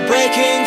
breaking